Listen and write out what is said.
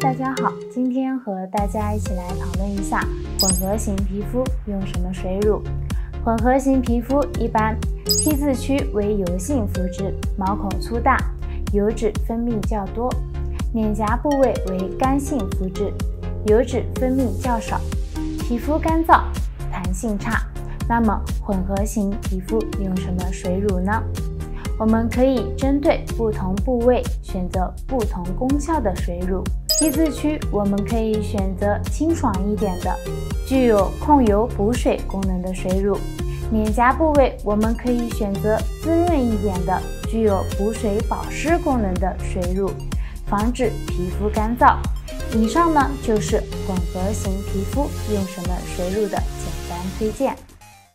大家好，今天和大家一起来讨论一下混合型皮肤用什么水乳。混合型皮肤一般 T 字区为油性肤质，毛孔粗大，油脂分泌较多；脸颊部位为干性肤质，油脂分泌较少，皮肤干燥，弹性差。那么混合型皮肤用什么水乳呢？我们可以针对不同部位选择不同功效的水乳。T 字区我们可以选择清爽一点的，具有控油补水功能的水乳；脸颊部位我们可以选择滋润一点的，具有补水保湿功能的水乳，防止皮肤干燥。以上呢就是混合型皮肤用什么水乳的简单推荐。